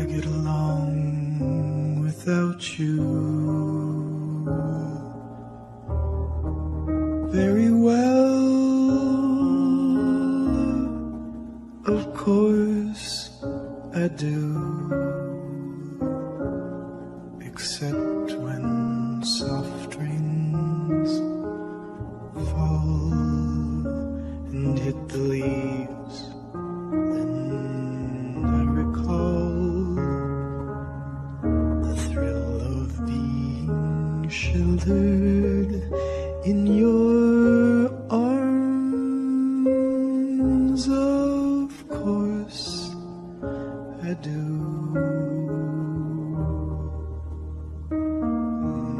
I get along without you very well. Of course, I do, except when. So sheltered in your arms. Of course, I do.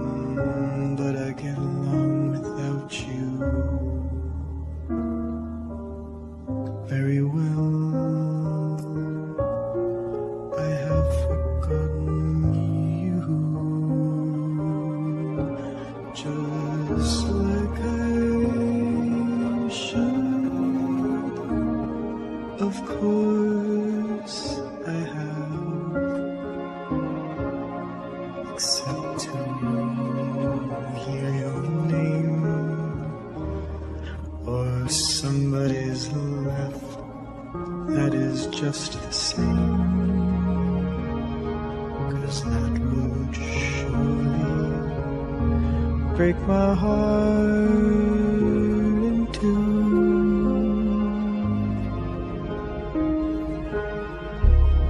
Mm, But I get along without you very well. Just the same. Cause that would surely break my heart in two.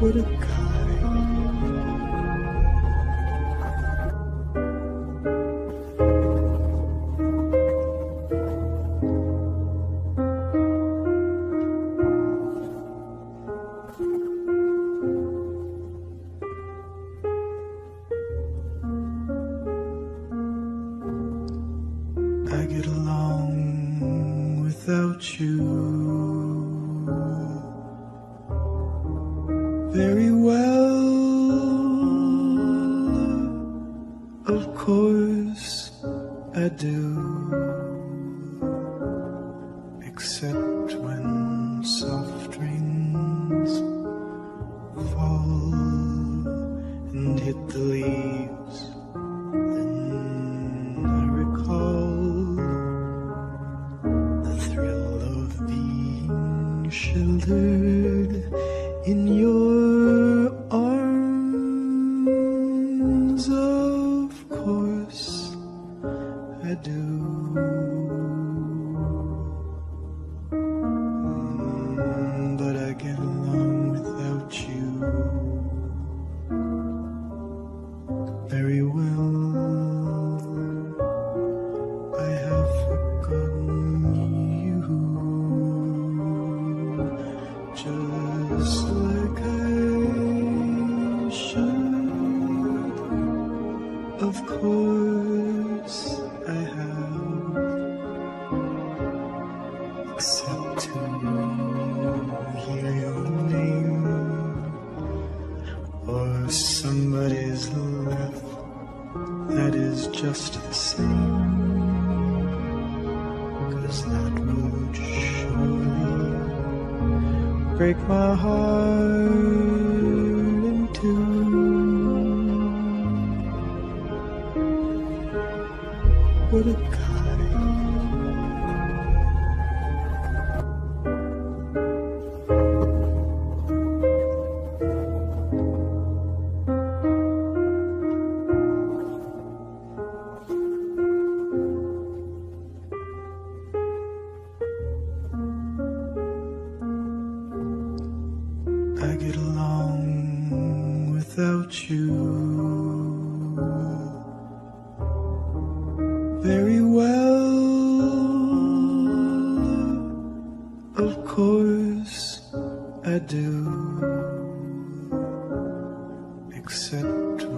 What a guy. Get along without you very well. Sheltered in your arms. Of course, I do. Mm, But I get along without you very well. Just like a shot, of course I have septum hear your name or somebody's life that is just the same. Cause break my heart in two. What a guy. Very well. Of course, I do. Except